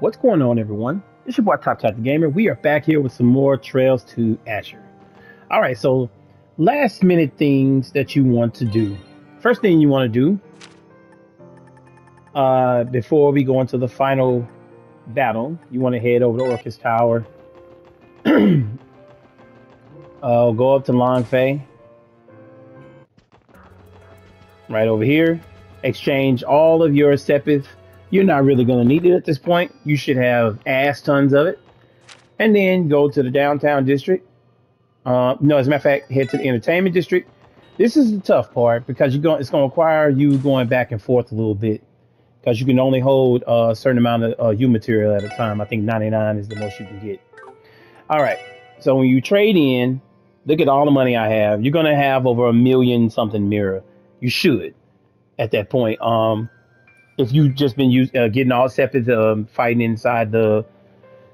What's going on, everyone? It's your boy TopCat the Gamer. We are back here with some more Trails to Azure. All right, so last minute things that you want to do. First thing you want to do uh, before we go into the final battle, you want to head over to Orchis Tower. uh, go up to Fei. Right over here. Exchange all of your Sepith you're not really going to need it at this point. You should have ass tons of it. And then go to the downtown district. Uh, no, as a matter of fact, head to the entertainment district. This is the tough part because you're going, it's going to require you going back and forth a little bit because you can only hold a certain amount of uh, U material at a time. I think 99 is the most you can get. All right. So when you trade in, look at all the money I have. You're going to have over a million something mira. You should at that point. Um, if you've just been use, uh, getting all separates, um, fighting inside the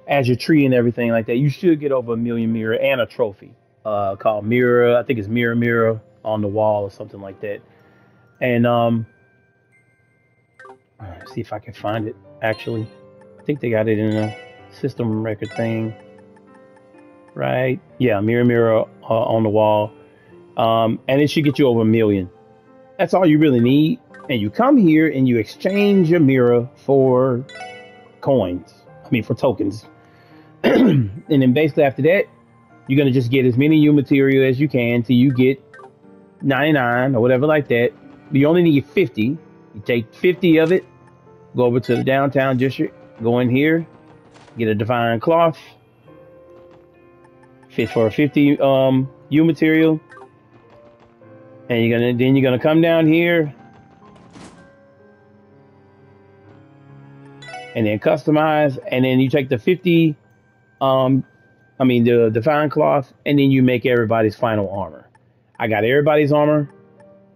Azure tree and everything like that, you should get over a million mira and a trophy uh, called Mirror. I think it's Mirror Mirror on the wall or something like that. And um, see if I can find it. Actually, I think they got it in a system record thing. Right? Yeah, Mirror Mirror uh, on the wall. Um, and it should get you over a million. That's all you really need and you come here and you exchange your mira for coins. I mean, for tokens. and then basically after that, you're gonna just get as many U material as you can till you get 99 or whatever like that. You only need 50. You take 50 of it, go over to the downtown district, go in here, get a divine cloth, fit for 50 um U material, and you're gonna then you're gonna come down here and then customize, and then you take the 50, um, I mean the divine cloth, and then you make everybody's final armor. I got everybody's armor.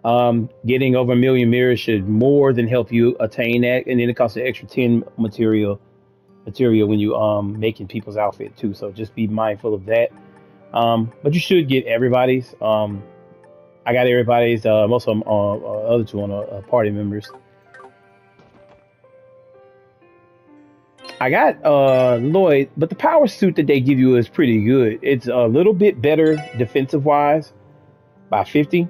Um, getting over a million miras should more than help you attain that, and then it costs an extra 10 material material when you um making people's outfit too. So just be mindful of that. Um, but you should get everybody's. Um, I got everybody's. Uh, most of them, uh, uh, other two on uh, uh party members. I got uh Lloyd, but the power suit that they give you is pretty good. It's a little bit better defensive wise by 50.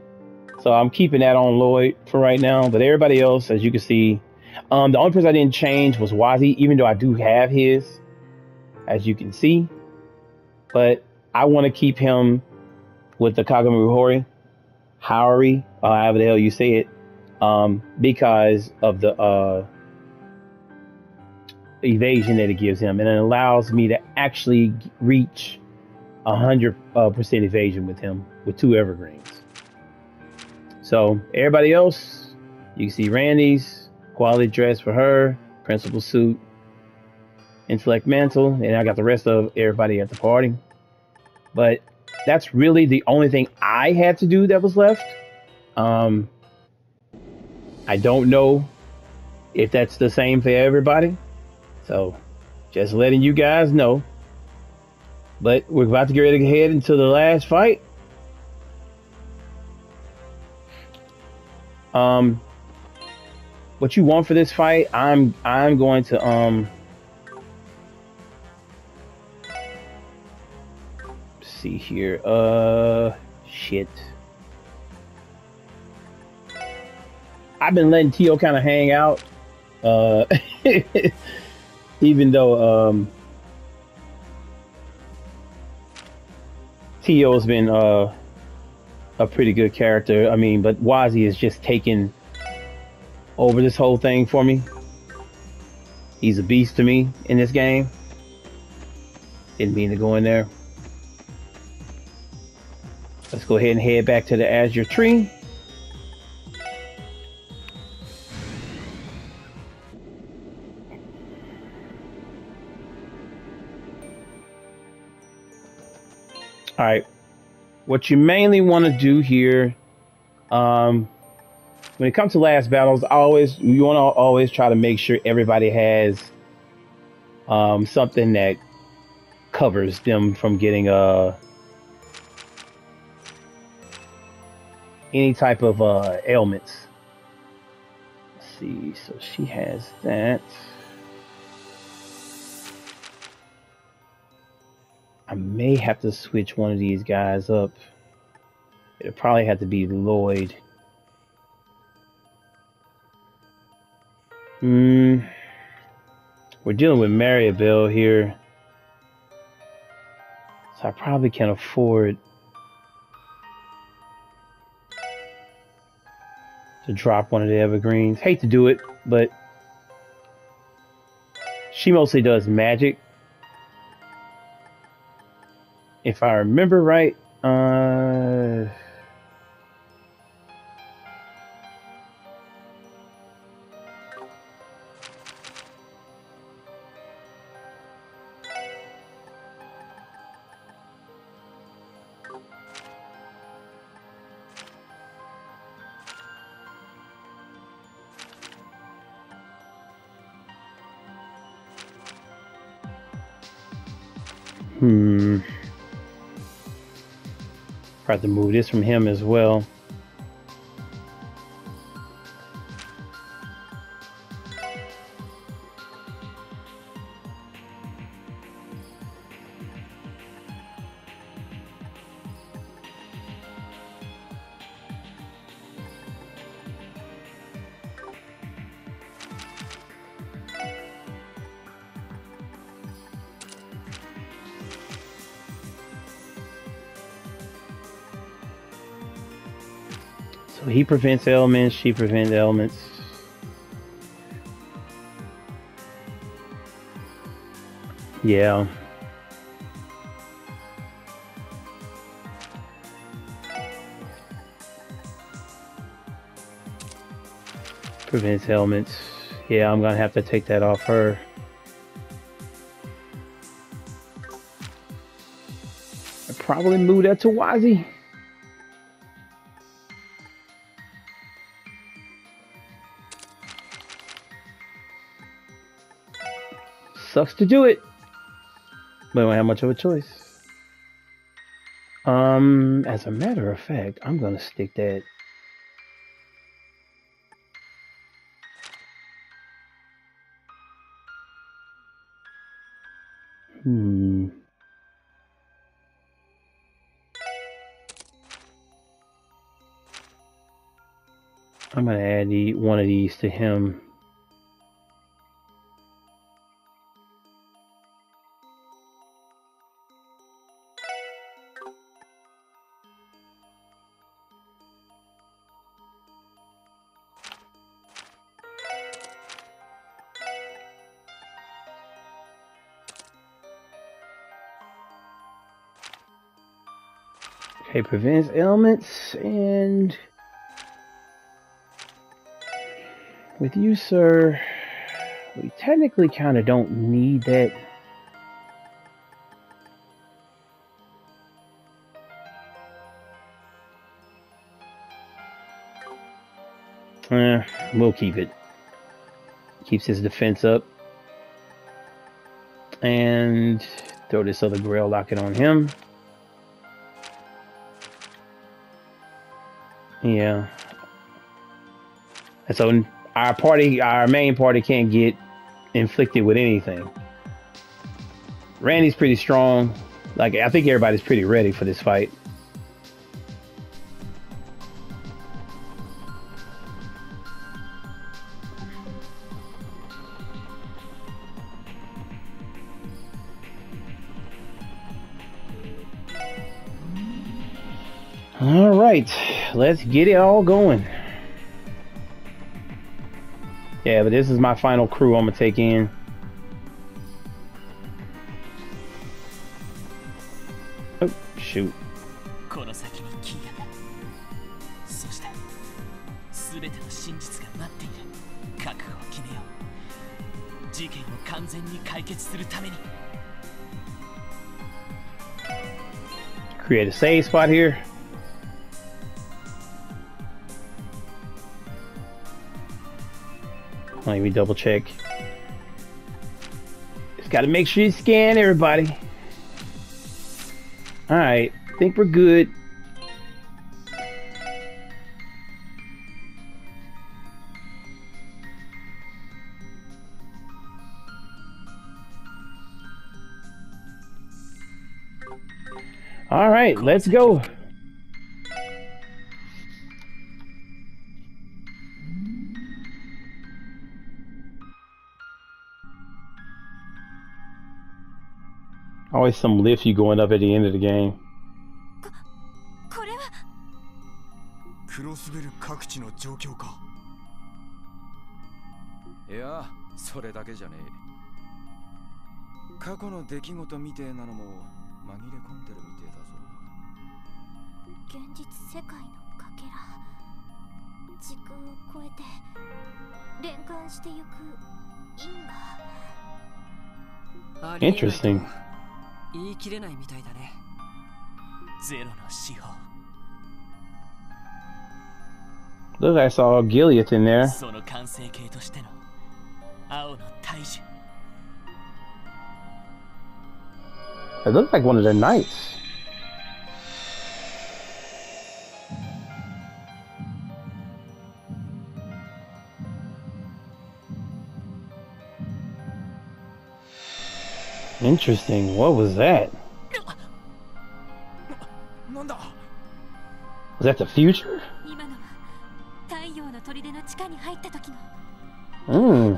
So I'm keeping that on Lloyd for right now. But everybody else, as you can see, um, the only person I didn't change was Wazy, even though I do have his, as you can see. But I want to keep him with the Kagami Hori, Howery, uh, however the hell you say it, um, because of the uh evasion that it gives him, and it allows me to actually reach a hundred uh, percent evasion with him with two evergreens. So everybody else, you can see Randy's quality dress for her, principal suit, intellect mantle, and I got the rest of everybody at the party. But that's really the only thing I had to do that was left. Um, I don't know if that's the same for everybody. So, just letting you guys know. But we're about to get ready to head into the last fight. Um, what you want for this fight? I'm I'm going to um. See here. Uh, shit. I've been letting Tio kind of hang out. Uh. even though um, Tio's been uh, a pretty good character. I mean, but Wazy is just taking over this whole thing for me. He's a beast to me in this game. Didn't mean to go in there. Let's go ahead and head back to the Azure tree. All right. What you mainly want to do here, um, when it comes to last battles, always you want to always try to make sure everybody has um, something that covers them from getting uh, any type of uh, ailments. Let's see, so she has that. I may have to switch one of these guys up. It'll probably have to be Lloyd. Hmm. We're dealing with Mariabelle here. So I probably can't afford to drop one of the evergreens. Hate to do it, but she mostly does magic. If I remember right, uh Hmm. Have to move this from him as well. Prevents elements, she prevents elements. Yeah. Prevents elements. Yeah, I'm gonna have to take that off her. I probably move that to Wazy. Sucks to do it. But I don't have much of a choice. Um, as a matter of fact, I'm gonna stick that. Hmm. I'm gonna add the, one of these to him. Okay, prevents ailments and with you, sir, we technically kind of don't need that. Eh, we'll keep it. Keeps his defense up. And throw this other grail locket on him. Yeah. And so our party, our main party can't get inflicted with anything. Randy's pretty strong. Like, I think everybody's pretty ready for this fight. All right, let's get it all going. Yeah, but this is my final crew I'm going to take in. Oh, shoot. Create a save spot here. Let me double check. Just gotta make sure you scan everybody. Alright, think we're good. All right, let's go. Always some lift you going up at the end of the game. これはクロスベル各地の状況かいやそれだけじゃねえ過去の出来事みてえなのも紛れ込んでるみてえだぞ現実世界のかけら時空を超えて連関してゆく因果ありえないと Interesting. 言い切れないみたいだねゼロの司法 Look, I saw Gilead in there. その完成形としての青の大樹 It looked like one of the knights. Interesting. What was that? Was that the future? Hmm.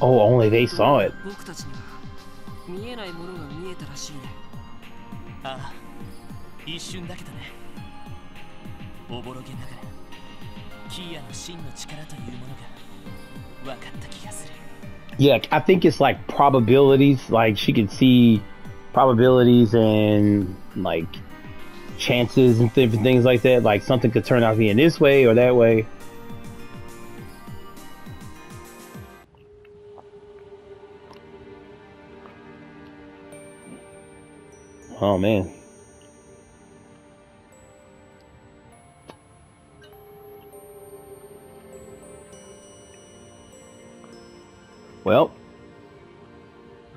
Oh, only they saw it. 一瞬だけどねおぼろげながらキーヤの真の力というものが分かった気がする Yeah, I think it's like probabilities. Like she could see probabilities and like chances and different things like that. Like something could turn out being this way or that way. Oh man. Well,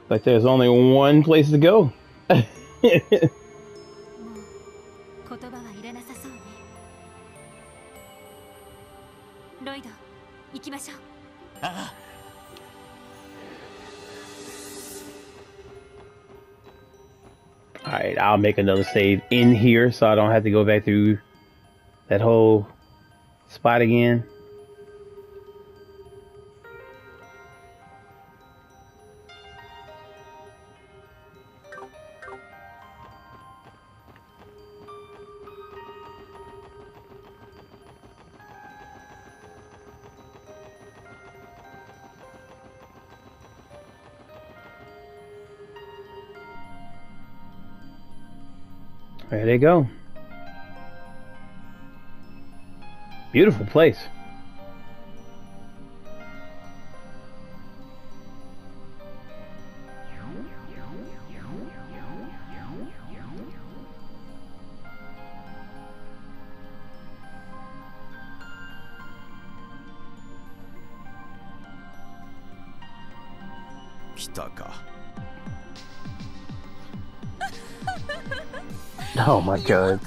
like there's only one place to go. Alright, I'll make another save in here so I don't have to go back through that whole spot again. They go. Beautiful place. Oh my god.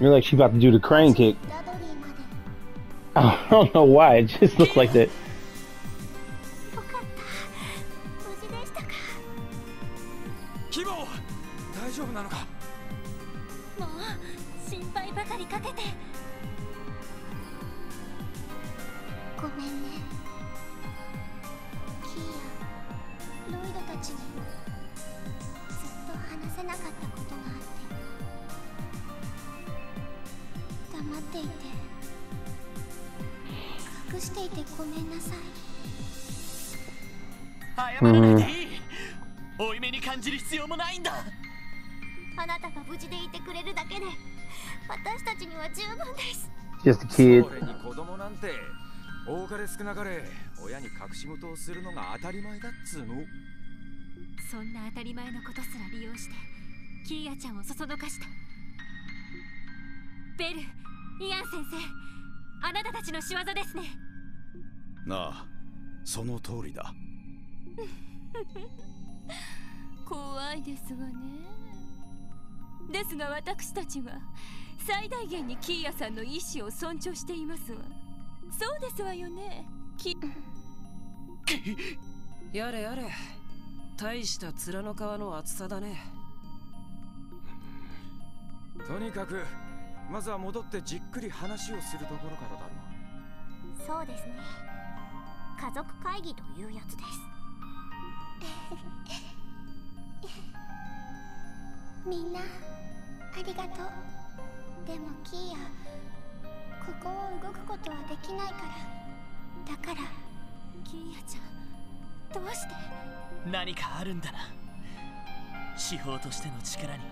You're like she about to do the crane kick. I don't know why, it just looks like that. Kid. それに子供なんて多かれ少なかれ親に隠し事をするのが当たり前だっつうの。そんな当たり前のことすら利用してキーヤちゃんをそそのかした。ベルイアン先生あなたたちの仕業ですね。なあその通りだ。怖いですわね。ですが私たちは最大限にキーヤさんの意志を尊重していますわ。そうですわよね。き やれやれ。大した面の皮の厚さだね。とにかくまずは戻ってじっくり話をするところからだろうそうですね。家族会議というやつです。みんなありがとうでもキーヤここを動くことはできないから。だからキーヤちゃんどうして？何かあるんだな。司法としての力に。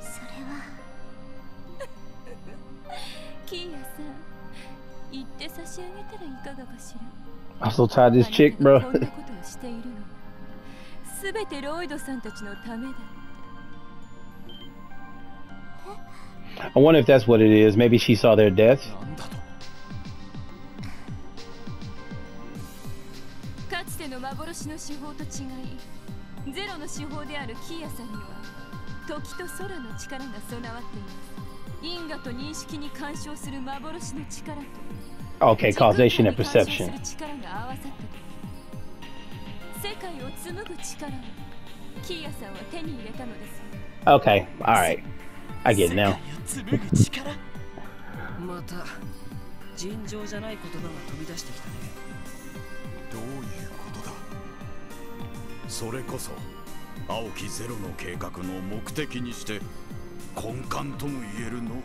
それは。キーヤさん言って差し上げたらいかがかしら？I'm so tired of this chick, bro. たがこんなことをしているの。すべてロイドさんたちのためだ I wonder if that's what it is. Maybe she saw their death. なんだとかつての幻の手法と違いゼロの手法であるキーヤさんには時と空の力が備わっています因果と認識に干渉する幻の力と Okay, 時空 causation 間 and に干渉す perception. る力が合わさった時世界を紡ぐ力をキーヤさんは手に入れたのです Okay, alright. I get it 世 now. 界を紡ぐ力また尋常じゃない言葉が飛び出してきたねどういうことだそれこそ青きゼロの計画の目的にして根幹とも言える能力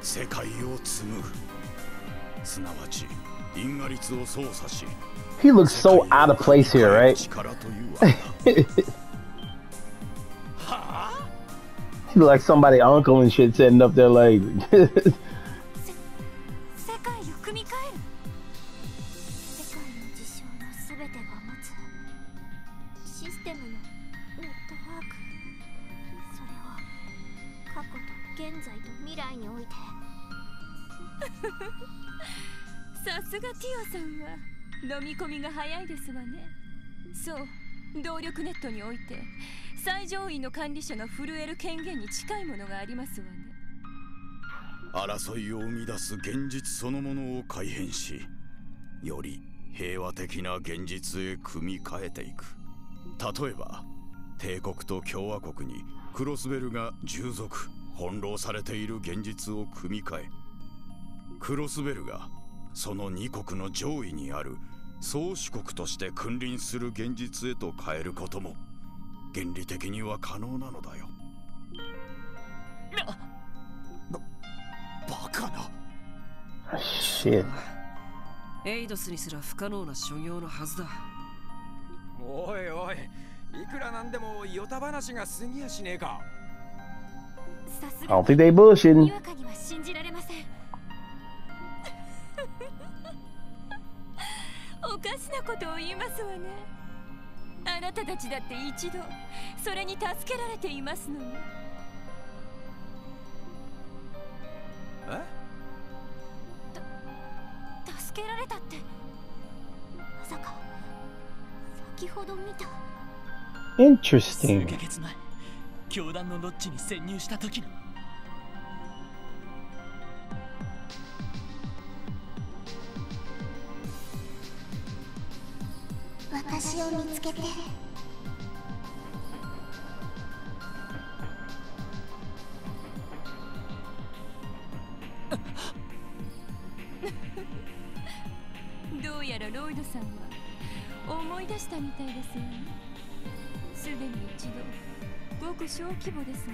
世界を紡ぐすなわち因果率を操作し He looks so out of place here, right? like somebody uncle and shit sitting up there like. Domiko みが早いですわねそう動力ネットにおいて最上位の管理者が震える権限に近いものがありますわね。争いを生み出す現実そのものを改変しより平和的な現実へ組み替えていく。例えば帝国と共和国にクロスベルが従属翻弄されている現実を組み替え。クロスベルがその2国の上位にある宗主国として君臨する現実へと変えることも。原理的には可能なのだよ。バカな。shit. エイドスにすら不可能な所業のはずだ。おいおいいくらなんでもヨタ話が過ぎやしねえか。さす I が don't think they に.わかには信じられません。おかしなことを言いますわねあなたたちだって一度それに助けられていますのにえ？助けられたってまさか先ほど見た。数 Interesting. ヶ月前教団のロッジに潜入した時の私を見つけてどうやらロイドさんは思い出したみたいですわねすでに一度ごく小規模ですが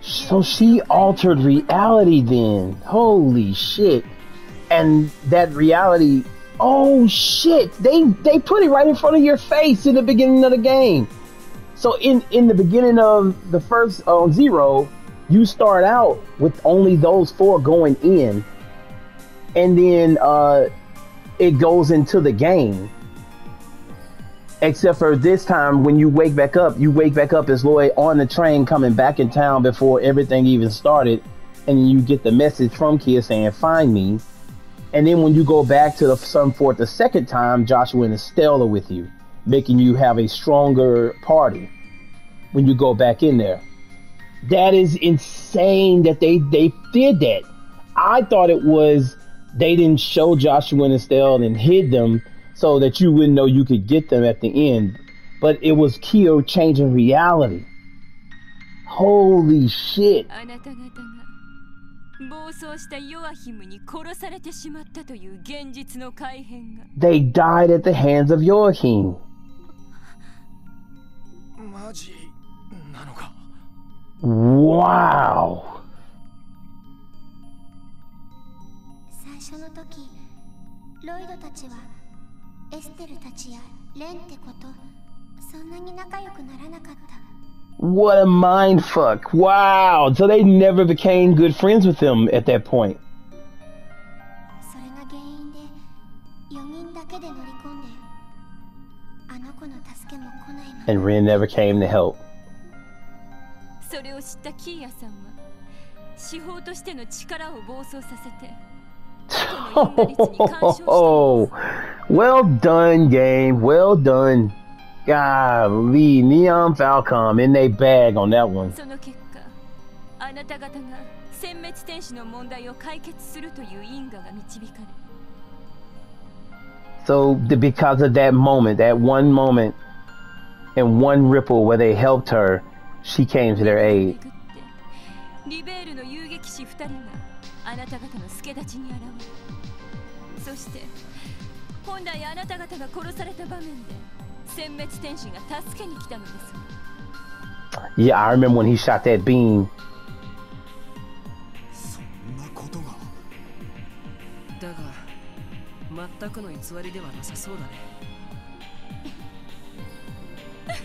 So she altered reality then. Holy shit. And that reality oh shit. They they put it right in front of your face in the beginning of the game. So in in the beginning of the first uh, zero, you start out with only those four going in. And then uh it goes into the game. Except for this time, when you wake back up, you wake back up as Lloyd on the train coming back in town before everything even started, and you get the message from KeA saying, "Find me." And then when you go back to the Sun Fort the second time, Joshua and Estelle are with you, making you have a stronger party when you go back in there. That is insane that they they did that. I thought it was they didn't show Joshua and Estelle and hid them so that you wouldn't know you could get them at the end. But it was KeA changing reality. Holy shit. 暴走したヨアヒムに殺されてしまったという現実の改変が They died at the hands of Joachim. マジなのか？Wow. 最初の時ロイドたちはエステルたちやレンってことそんなに仲良くならなかった What a mind fuck. Wow. So they never became good friends with them at that point. And Renne never came to help. Oh, well done, game. Well done. Golly, Nihon Falcom in they bag on that one. So, because of that moment, that one moment and one ripple where they helped her, she came to their aid. リベールの遊撃士2人があなた方の助太刀に現れそして本来あなた方が殺された場面で yeah, I remember when he shot that beam.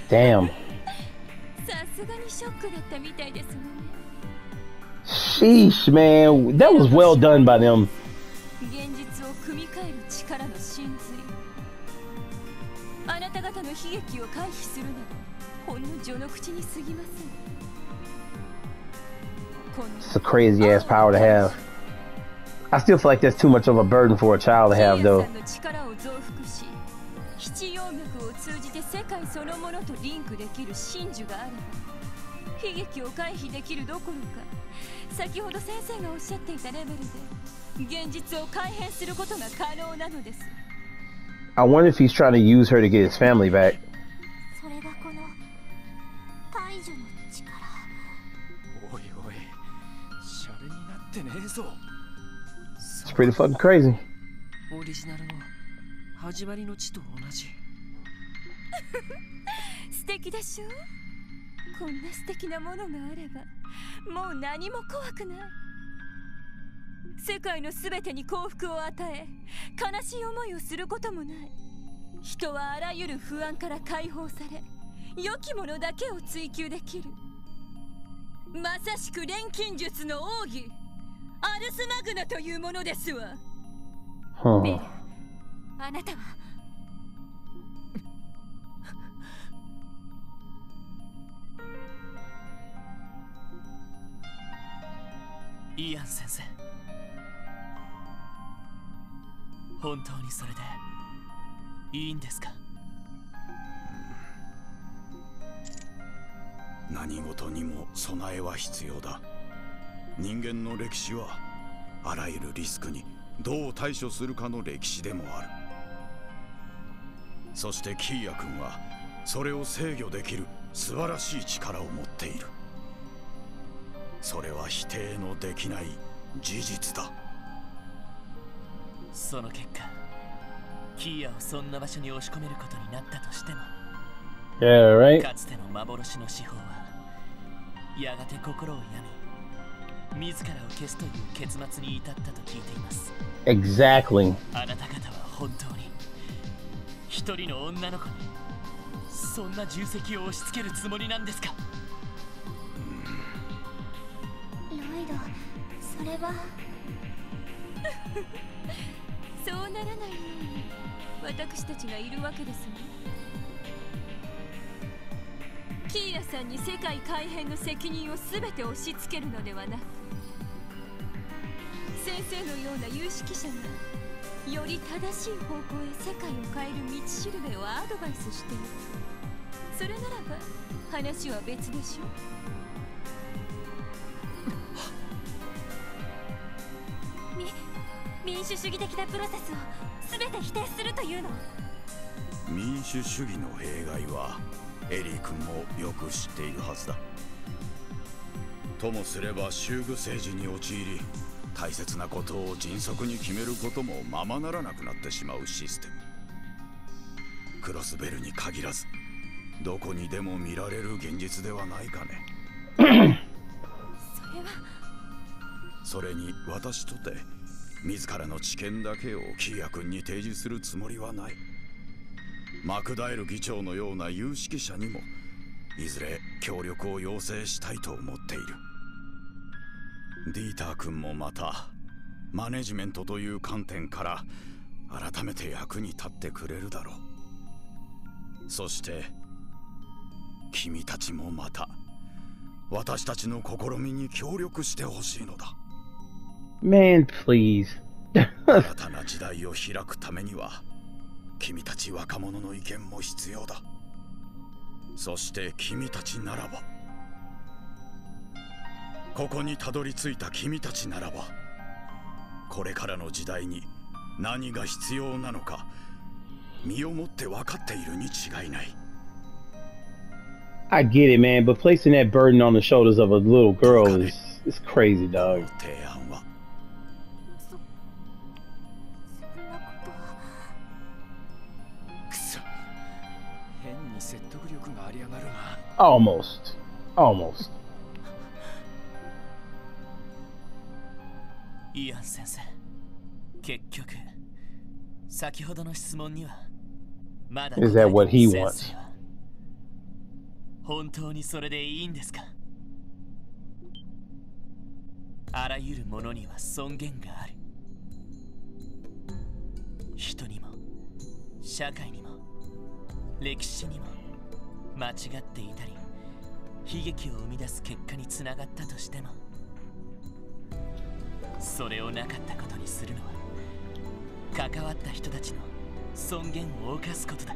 Damn. Sheesh, man. That was well done by them. 現実を組み替える力の悲劇を回避するなどほんの序の口に過ぎませんこ It's a crazy ass power to have. I still feel like that's too much of a burden for a child to have, ヤ though. 脈を通じて世界そのものとリンクできる真珠があれば悲劇を回避できるどころか先ほど先生がおっしゃっていたレベルで現実を改変することが可能なのです I wonder if he's trying to use her to get his family back. それがこの解除の力おいおいシャレになってねえぞ It's pretty fucking crazy. オリジナルの始まりの地と同じ素敵でしょこんな素敵なものがあればもう何も怖くない 世界のすべてに幸福を与え悲しい思いをすることもない。人はあらゆる不安から解放され良きものだけを追求できる。まさしく錬金術の奥義。アルスマグナというものですわ.ベルあなたは？イアン先生本当にそれでいいんですか？何事にも備えは必要だ。人間の歴史はあらゆるリスクにどう対処するかの歴史でもある。そしてキーヤ君はそれを制御できる素晴らしい力を持っている。それは否定のできない事実だ。その結果キーヤをそんな場所に押し込めることになったとしても Yeah, right? かつての幻の司法はやがて心を病み自らを消すという結末に至ったと聞いています Exactly. あなた方は本当に一人の女の子にそんな重責を押し付けるつもりなんですか？ロイドそれはそうならないように私たちがいるわけですね。キーヤさんに世界改変の責任を全て押し付けるのではなく先生のような有識者がより正しい方向へ世界を変える道しるべをアドバイスしている。それならば話は別でしょ民主主義的なプロセスを全て否定するというの。民主主義の弊害はエリー君もよく知っているはずだ。ともすれば修具政治に陥り大切なことを迅速に決めることもままならなくなってしまうシステム。クロスベルに限らずどこにでも見られる現実ではないかね。それはそれに私とて自らの知見だけをキーヤ君に提示するつもりはない。マクダエル議長のような有識者にもいずれ協力を要請したいと思っている。ディーター君もまたマネジメントという観点から改めて役に立ってくれるだろう。そして君たちもまた私たちの試みに協力してほしいのだ。Man, please. 新たな時代を開くためには君たち若者の意見も必要だそして君たちならばここにたどり着いた君たちならばこれからの時代に何が必要なのか身をもって分かっているに違いない I get it, man, but placing that burden on the shoulders of a little girl is is crazy, dog. Almost. Almost. イアン先生結局先ほどの質問にはまだ Is that what he 答えて wants? 先生は本当にそれでいいんですかあらゆるものには尊厳がある人にも社会にも歴史にも 間違っていたり悲劇を生み出す結果につながったとしてもそれをなかったことにするのは関わった人たちの尊厳を犯すことだ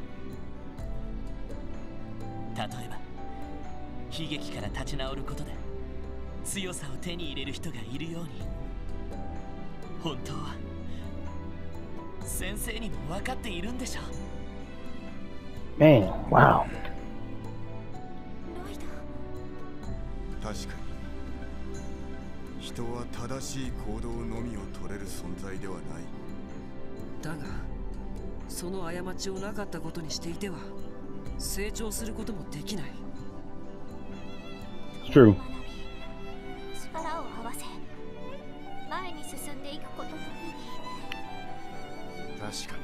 例えば悲劇から立ち直ることで強さを手に入れる人がいるように本当は先生にも分かっているんでしょう Man, wow. 確かに人は正しい行動のみを取れる存在ではないだがその過ちをなかったことにしていては成長することもできない It's true. 学び力を合わせ前に進んでいくことの意味確かに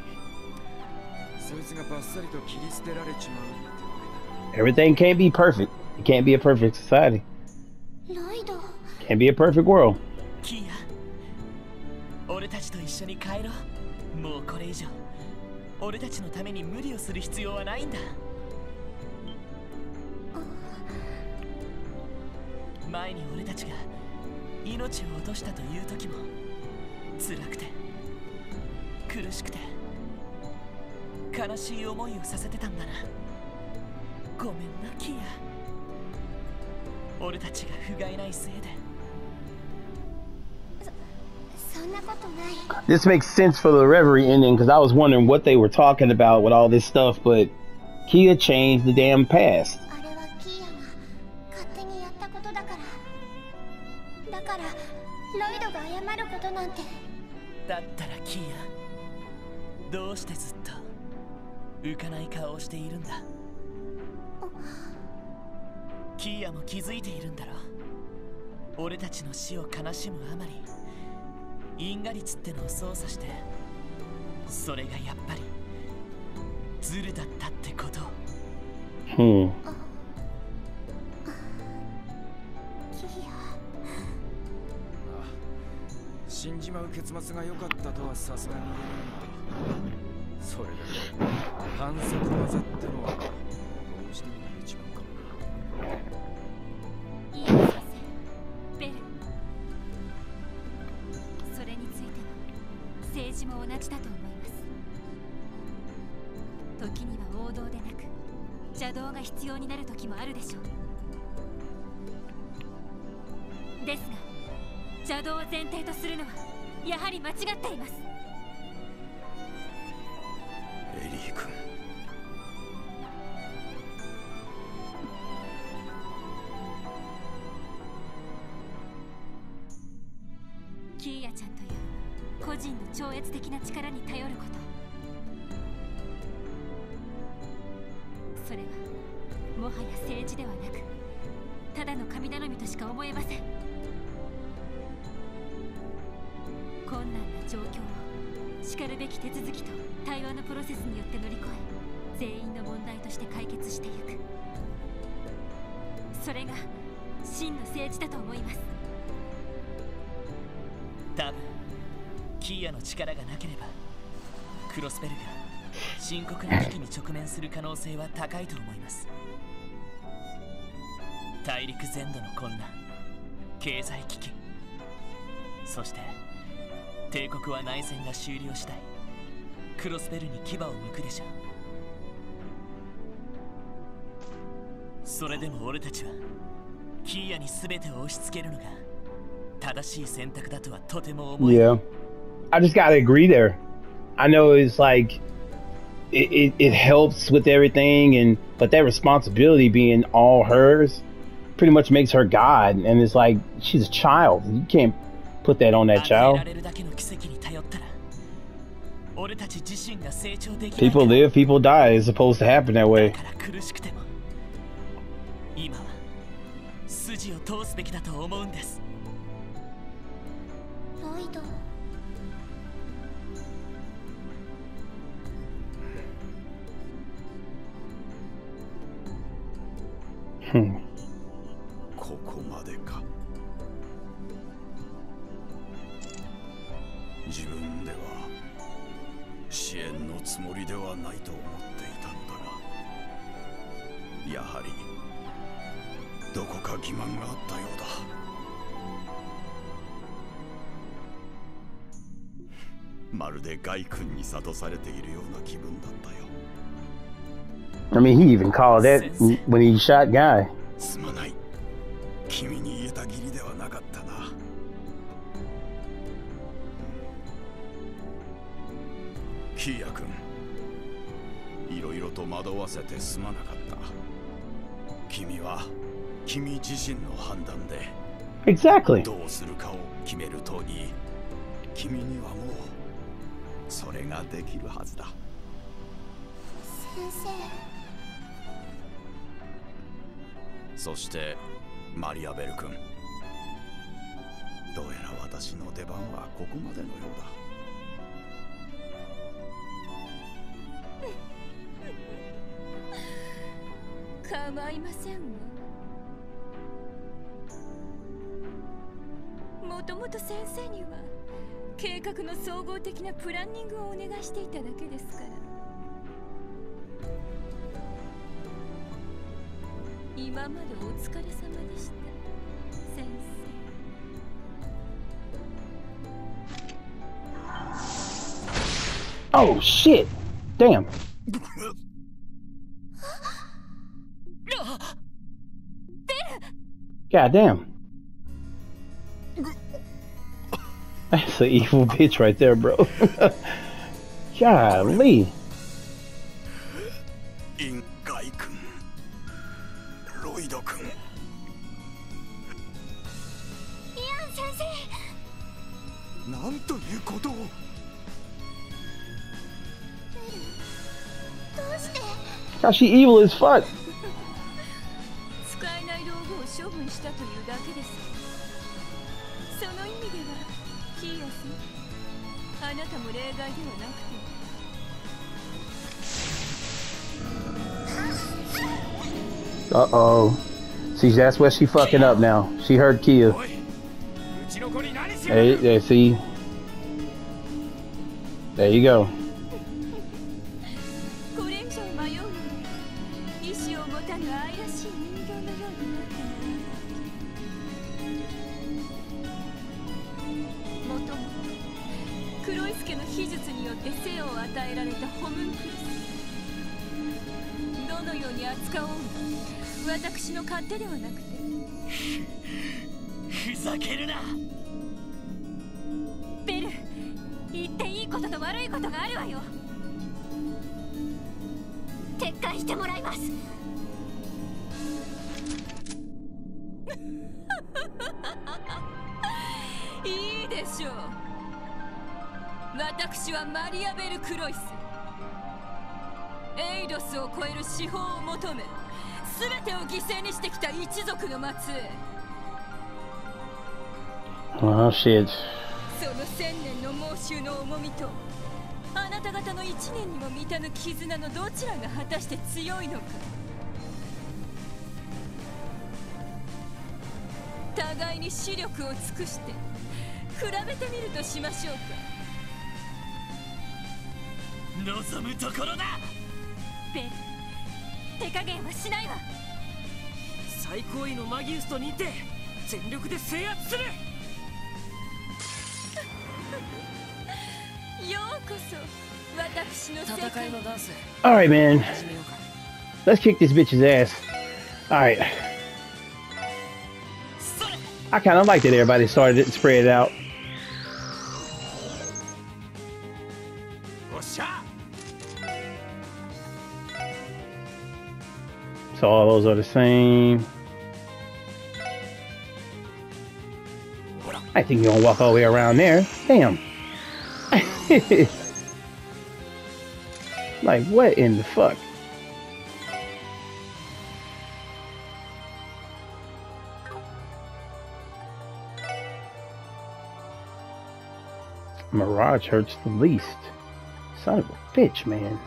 そいつがバッサリと切り捨てられちまうってわけだ Everything can't be perfect. It can't be a perfect society. ロイド Can't be a perfect world. キーヤ俺たちと一緒に帰ろう。もうこれ以上俺たちのために無理をする必要はないんだ。前に俺たちが命を落としたという時も辛くて苦しくて悲しい思いをさせてたんだな。ごめんなキーヤ俺たちが不甲斐ないせいで。This makes sense for the reverie ending because I was wondering what they were talking about with all this stuff, but KeA changed the damn past. KeA, どうしてずっと浮かない顔をしているんだ？キーヤも気づいているんだろ俺たちの死を悲しむあまり因果率ってのを操作してそれがやっぱりズルだったってこと。を Hmm. キーヤ死んじまう結末が良かったとはさすがに言えないがそれだけ反則技ってのは邪道が必要になる時もあるでしょう。ですが邪道を前提とするのはやはり間違っています。終了したいクロスベルに牙を向くでしょうそれでも俺たちはキーヤに全てを押し付けるのが正しい選択だとはとても思えない Yeah. I just gotta agree there. I know it's like it, it, it helps with everything and but that responsibility being all hers pretty much makes her God and it's like she's a child. You can't put that on that 与えら child. People live, people die. It's supposed to happen that だ way. 今は筋を通すべきだと思うんですロイド Hmm. こでガイ君に諭されているような気分だったよ。I mean, he even called that when he shot Guy. すまない。君に言えた義理ではなかったな。キーヤ君いろいろと惑わせてすまなかった。君は君自身の判断で Exactly. どうするかを決めるといい君にはもうそれができるはずだ。先生。そしてマリアベル君。どうやら私の出番はここまでのようだ。構いませんわ。もともと先生には計画の総合的なプランニングをお願いしていただけですから今までお疲れ様でした先 Oh shit! Damn. God damn. That's an evil bitch right there, bro. Golly. How she evil as fuck. Uh oh. See, that's where she fucking up now. She heard KeA. Hey, hey, see? There you go. Shit. その千年の猛襲の重みとあなた方の一年にも満たぬ絆のどちらが果たして強いのか。互いに視力を尽くして比べてみるとしましょうか。望むところだ。ベル手加減はしないわ。最高位のマギウスと似て全力で制圧する Alright, man. Let's kick this bitch's ass. Alright. I kind of liked that everybody started it and spread it out. So all those are the same. I think you're gonna walk all the way around there. Damn. like, what in the fuck? Mirage hurts the least. Son of a bitch, man.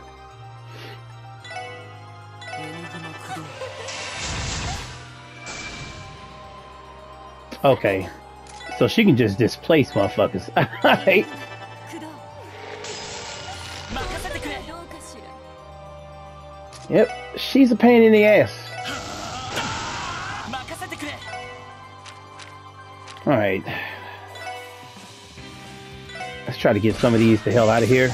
Okay. So she can just displace motherfuckers. Alright. Yep, she's a pain in the ass. Alright. Let's try to get some of these the hell out of here.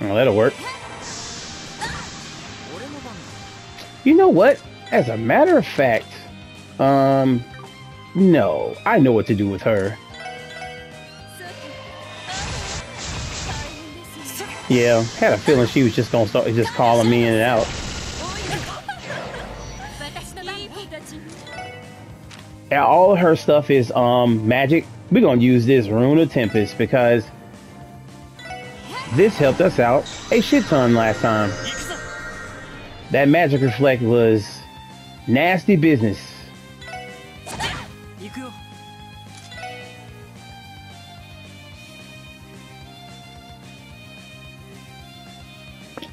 Well, that'll work. know what? As a matter of fact, um, no, I know what to do with her. Yeah, had a feeling she was just gonna start just calling me in and out. Yeah, all of her stuff is um magic. We're gonna use this Rune of Tempest because this helped us out a shit ton last time. That magic reflect was nasty business.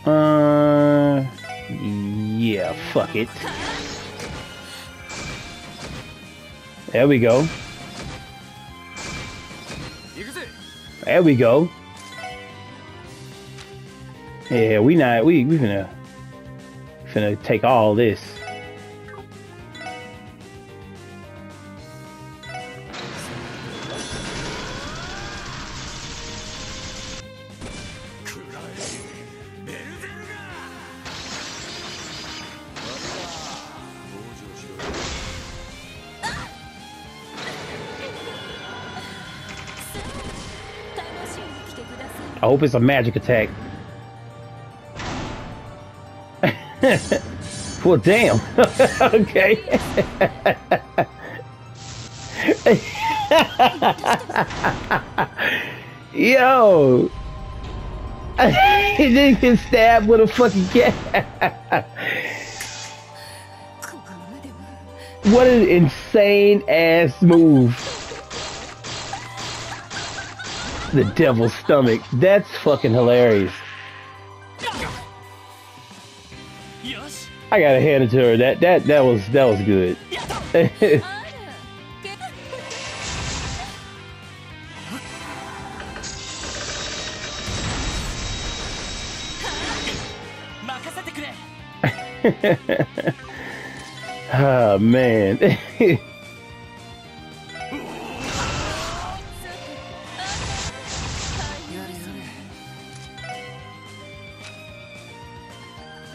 Uh, yeah, fuck it. There we go. There we go. Yeah, we not we we gonna finna take all this. I hope it's a magic attack. well, damn. okay. Yo. he didn't get stabbed with a fucking cat. what an insane ass move. The devil's stomach. That's fucking hilarious. I gotta hand it to her. That that that was that was good. oh man.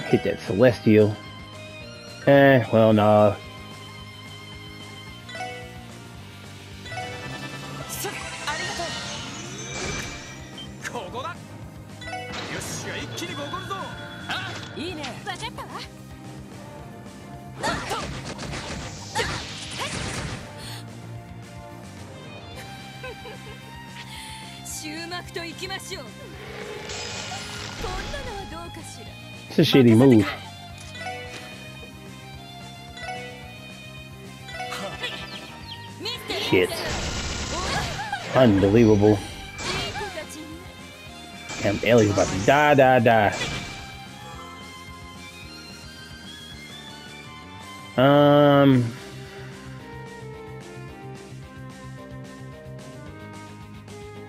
Hit that celestial. Eh, well, no. It's a shitty move. Unbelievable. Damn, Elie's about to die, die, die. Um.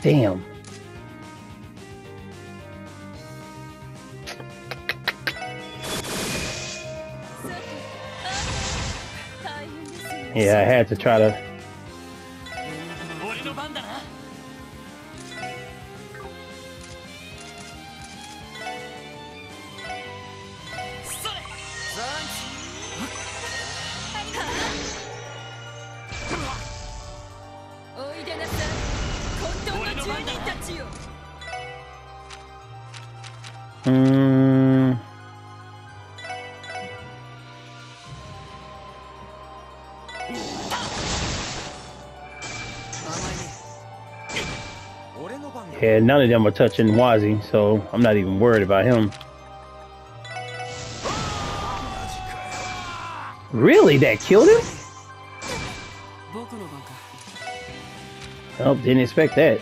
Damn. Yeah, I had to try to And none of them are touching Wazy, so I'm not even worried about him. Really? That killed him? Nope, didn't expect that.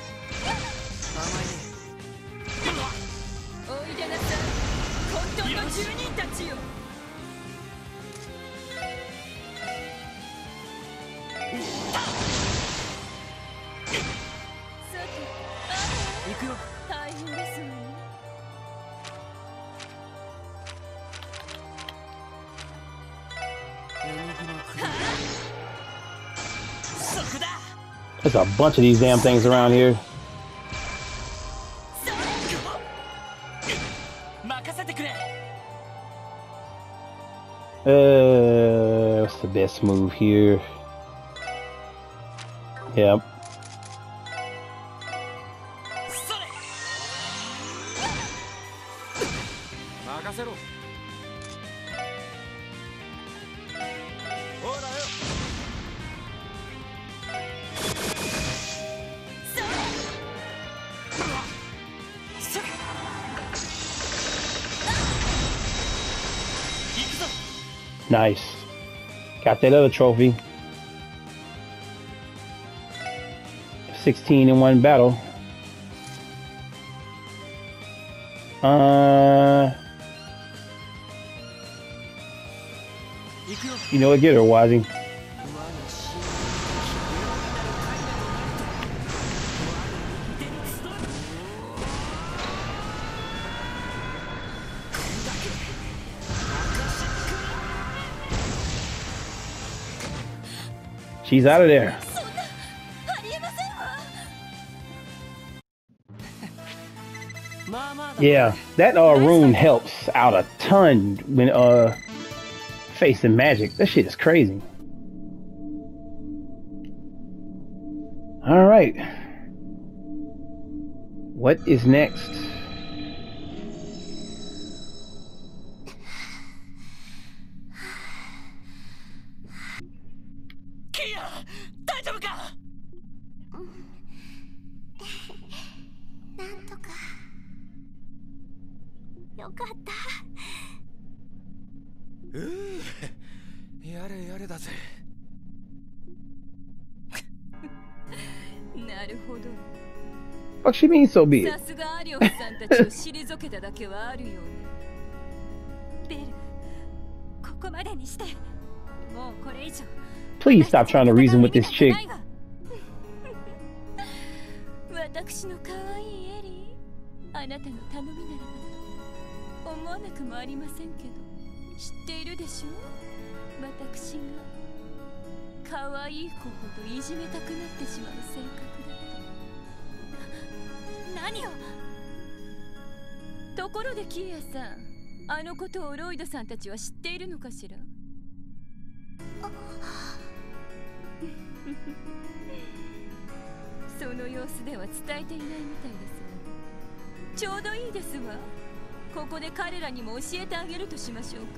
bunch of these damn things around here. Uh, what's the best move here? Yep. Nice. Got that other trophy. 16 in one battle. Uh, you know what? Get her, Wazy. She's out of there. Yeah, that uh, rune helps out a ton when uh facing magic. That shit is crazy. All right. What is next? she mean so big? Please stop trying to reason with this chick. 何をとところでキーヤさんあのことをロイドさんたちは知っているのかしら？その様子では伝えていないみたいですわちょうどいいですわ。ここで彼らにも教えてあげるとしましょうか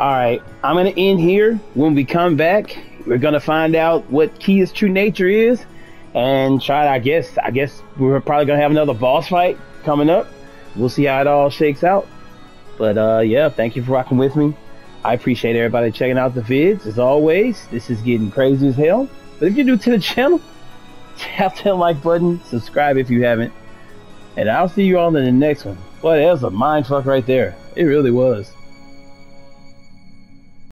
All right, I'm gonna end here. When we come back, we're gonna find out what KeA's true nature is, and try. I guess. I guess we're probably gonna have another boss fight coming up. We'll see how it all shakes out. But uh, yeah, thank you for rocking with me. I appreciate everybody checking out the vids. As always, this is getting crazy as hell. But if you're new to the channel, tap that like button, subscribe if you haven't, and I'll see you all in the next one. Boy, that was a mind fuck right there. It really was.